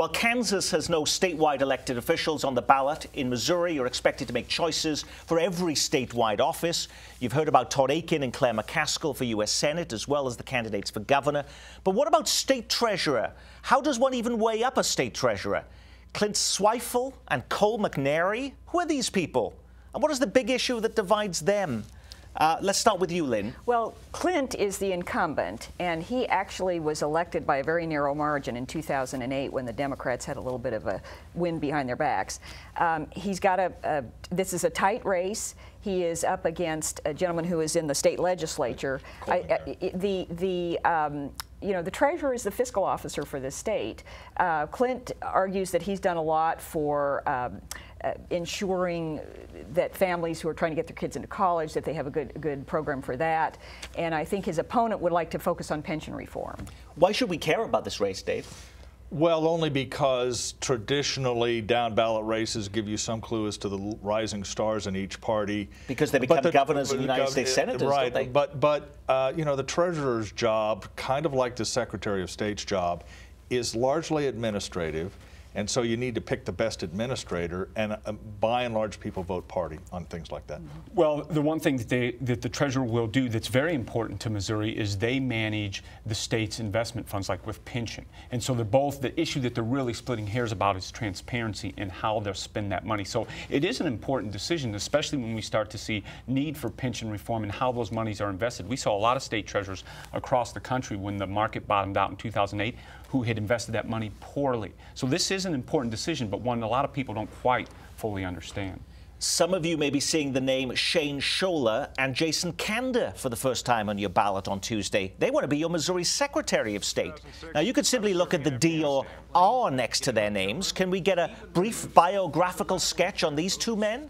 While Kansas has no statewide elected officials on the ballot, in Missouri you're expected to make choices for every statewide office. You've heard about Todd Akin and Claire McCaskill for U.S. Senate, as well as the candidates for governor. But what about state treasurer? How does one even weigh up a state treasurer? Clint Zweifel and Cole McNary? Who are these people? And what is the big issue that divides them? Uh, let's start with you, Lynn. Well, Clint is the incumbent, and he actually was elected by a very narrow margin in 2008 when the Democrats had a little bit of a wind behind their backs. Um, he's got a, a, this is a tight race. He is up against a gentleman who is in the state legislature. I, I, the the um, you know, the treasurer is the fiscal officer for the state. Uh, Clint argues that he's done a lot for um, uh, ensuring that families who are trying to get their kids into college, that they have a good, good program for that. And I think his opponent would like to focus on pension reform. Why should we care about this race, Dave? Well, only because traditionally down ballot races give you some clue as to the rising stars in each party. Because they become the, governors and United States senators, right? But but uh, you know the treasurer's job, kind of like the Secretary of State's job, is largely administrative. And so you need to pick the best administrator, and uh, by and large, people vote party on things like that. Well, the one thing that, they, that the treasurer will do that's very important to Missouri is they manage the state's investment funds, like with pension. And so they're both, the issue that they're really splitting hairs about is transparency and how they'll spend that money. So it is an important decision, especially when we start to see need for pension reform and how those monies are invested. We saw a lot of state treasurers across the country when the market bottomed out in 2008 who had invested that money poorly. So this is an important decision, but one a lot of people don't quite fully understand. Some of you may be seeing the name Shane Schoeller and Jason Kander for the first time on your ballot on Tuesday. They want to be your Missouri Secretary of State. Now, you could simply look at the D or R next to their names. Can we get a brief biographical sketch on these two men?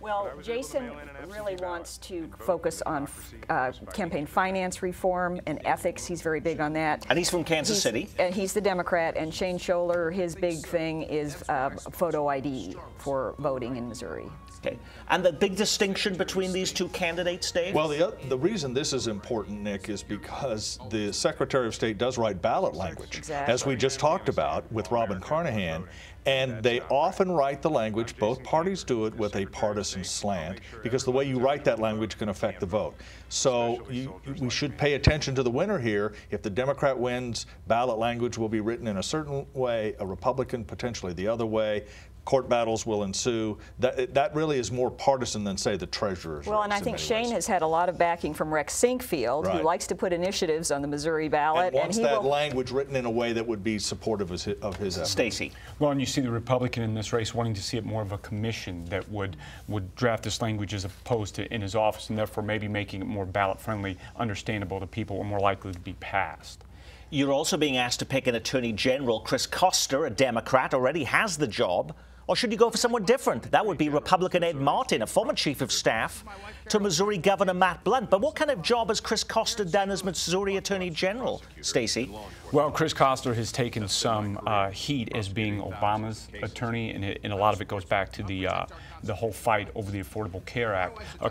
Well, Jason really wants to focus on uh, campaign finance reform and ethics. He's very big on that. And he's from Kansas he's, City. And he's the Democrat. And Shane Schoeller, his big thing is uh, photo ID for voting in Missouri. Okay. And the big distinction between these two candidates, Dave? Well, the, the reason this is important, Nick, is because the Secretary of State does write ballot language, exactly. as we just talked about with Robin Carnahan. And they often write the language, both parties do it with a partisan slant, because the way you write that language can affect the vote. So you, we should pay attention to the winner here. If the Democrat wins, ballot language will be written in a certain way, a Republican potentially the other way court battles will ensue. That, that really is more partisan than, say, the treasurer's Well, and I think Shane ways. has had a lot of backing from Rex Sinquefield, right. who likes to put initiatives on the Missouri ballot. And wants and that will... language written in a way that would be supportive of his, of his efforts. Stacey. Well, and you see the Republican in this race wanting to see it more of a commission that would, would draft this language as opposed to in his office, and therefore maybe making it more ballot-friendly, understandable to people, or more likely to be passed. You're also being asked to pick an Attorney General. Chris Koster, a Democrat, already has the job. Or should you go for someone different? That would be Republican Ed Martin, a former chief of staff to Missouri Governor Matt Blunt. But what kind of job has Chris Koster done as Missouri Attorney General, Stacey? Well, Chris Koster has taken some uh, heat as being Obama's attorney, and, it, and, a lot of it goes back to the uh, the whole fight over the Affordable Care Act. Uh,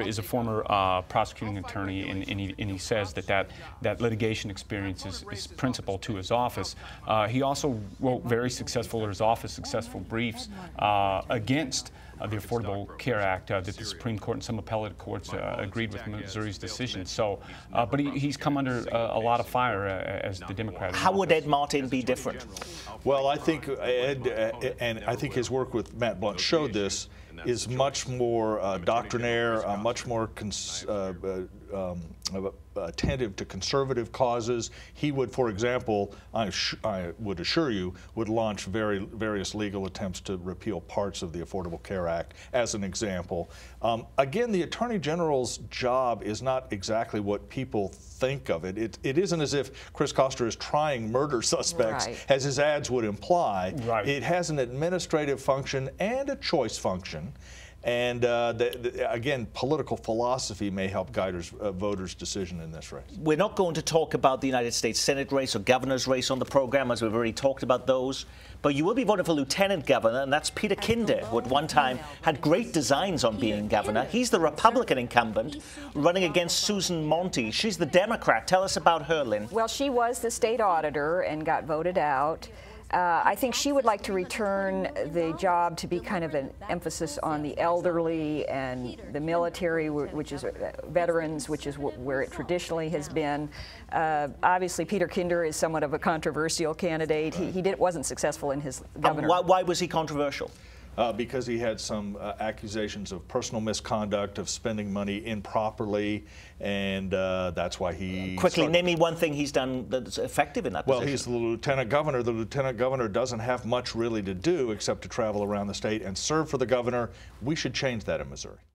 is a former uh, prosecuting attorney, and, and, he, and, he, says that that, that litigation experience is, is principal to his office. Uh, he also wrote very successful, or his office successful briefs uh, against the Affordable Care Act uh, that the Supreme Court and some appellate courts uh, agreed with Missouri's decision. So, uh, but he, he's come under uh, a lot of fire uh, as the Democrat. How would Ed Martin be different? Well, I think Ed, and I think his work with Matt Blunt showed this, is much more doctrinaire, much more um, attentive to conservative causes. He would, for example, I, I, would assure you, would launch very various legal attempts to repeal parts of the Affordable Care Act, as an example. Um, again, the Attorney General's job is not exactly what people think of it. It, it isn't as if Chris Koster is trying murder suspects, right. as his ads would imply. Right. It has an administrative function and a choice function. And uh, the, the, again, political philosophy may help guide uh, voters' decision in this race. We're not going to talk about the United States Senate race or governor's race on the program, as we've already talked about those. But you will be voting for lieutenant governor, and that's Peter Kinder, who at one time had great designs on being governor. He's the Republican incumbent running against Susan Montee. She's the Democrat. Tell us about her, Lynn. Well, she was the state auditor and got voted out. Uh, I think she would like to return the job to be kind of an emphasis on the elderly and the military, which is uh, veterans, which is wh- where it traditionally has been. Uh, obviously, Peter Kinder is somewhat of a controversial candidate. He, he did, wasn't successful in his governor. why, why was he controversial? Uh, because he had some uh, accusations of personal misconduct, of spending money improperly, and uh, that's why he. Quickly, started- name me one thing he's done that's effective in that Well, position. he's the lieutenant governor. The lieutenant governor doesn't have much really to do except to travel around the state and serve for the governor. We should change that in Missouri.